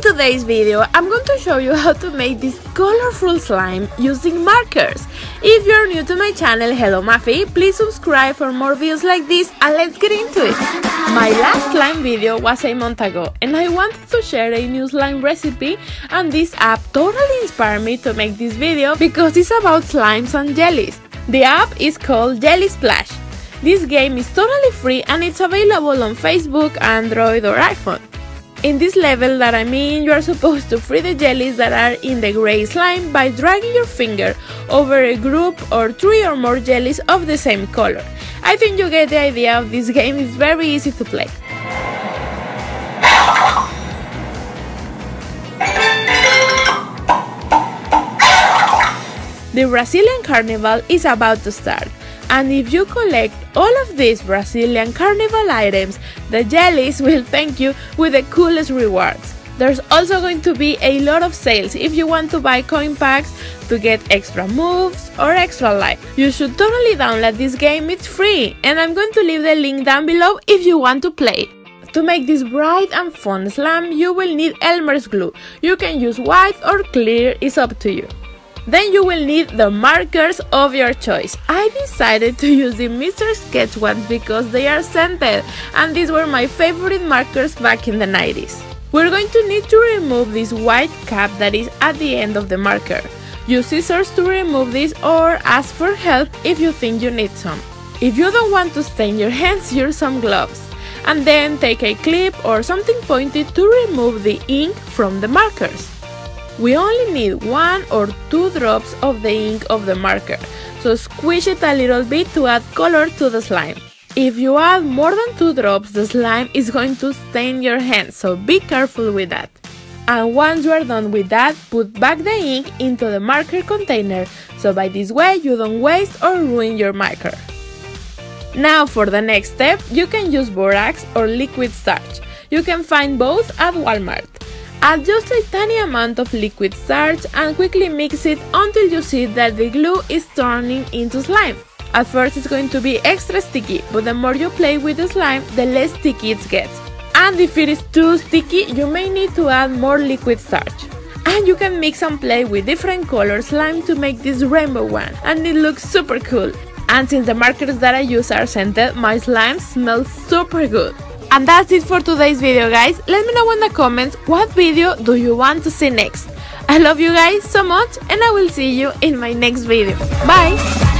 today's video, I'm going to show you how to make this colorful slime using markers. If you're new to my channel, hello Maphie, please subscribe for more videos like this and let's get into it. My last slime video was a month ago and I wanted to share a new slime recipe and this app totally inspired me to make this video because it's about slimes and jellies. The app is called Jelly Splash. This game is totally free and it's available on Facebook, Android or iPhone. In this level that I'm in, you are supposed to free the jellies that are in the grey slime by dragging your finger over a group or three or more jellies of the same color. I think you get the idea of this game, it's very easy to play. The Brazilian Carnival is about to start. And if you collect all of these Brazilian carnival items, the jellies will thank you with the coolest rewards. There's also going to be a lot of sales if you want to buy coin packs to get extra moves or extra life. You should totally download this game, it's free, and I'm going to leave the link down below if you want to play. To make this bright and fun slime, you will need Elmer's glue. You can use white or clear, it's up to you. Then you will need the markers of your choice. I decided to use the Mr. Sketch ones because they are scented and these were my favorite markers back in the 90s. We're going to need to remove this white cap that is at the end of the marker. Use scissors to remove this or ask for help if you think you need some. If you don't want to stain your hands, use some gloves. And then take a clip or something pointed to remove the ink from the markers. We only need one or two drops of the ink of the marker, so squish it a little bit to add color to the slime. If you add more than two drops, the slime is going to stain your hands, so be careful with that. And once you are done with that, put back the ink into the marker container, so by this way you don't waste or ruin your marker. Now for the next step, you can use borax or liquid starch. You can find both at Walmart. Add just a tiny amount of liquid starch and quickly mix it until you see that the glue is turning into slime. At first it's going to be extra sticky, but the more you play with the slime, the less sticky it gets. And if it is too sticky, you may need to add more liquid starch. And you can mix and play with different color slime to make this rainbow one, and it looks super cool. And since the markers that I use are scented, my slime smells super good. And that's it for today's video guys. Let me know in the comments what video do you want to see next. I love you guys so much and I will see you in my next video. Bye!